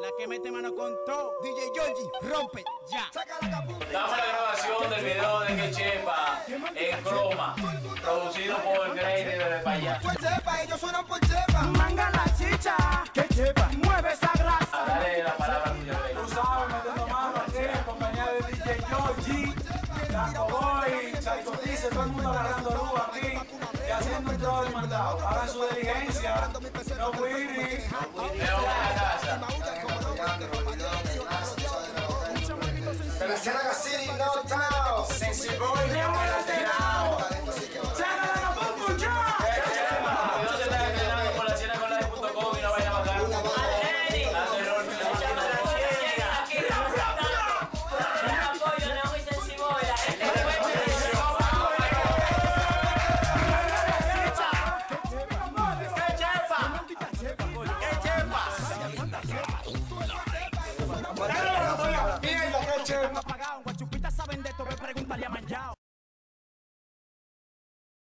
La que mete mano con todo. DJ Georgie, rompe. Ya. Damos la grabación del video de Que Chepa en croma, producido por Grey de Payá. Pues chepa, ellos suenan por chepa. Manga la chicha. Que chepa. Mueve esa grasa. Dale la palabra tuya. Tú sabes, metiendo mano aquí en compañía de DJ Georgie, Taco Boy, Psycho Dice, todo el mundo agarrando luz aquí y haciendo un trabajo demandado. Hagan su diligencia, no Willy. That's Tanaka City, no doubt. Sexy boy, Mierda, que chepa. Apagado,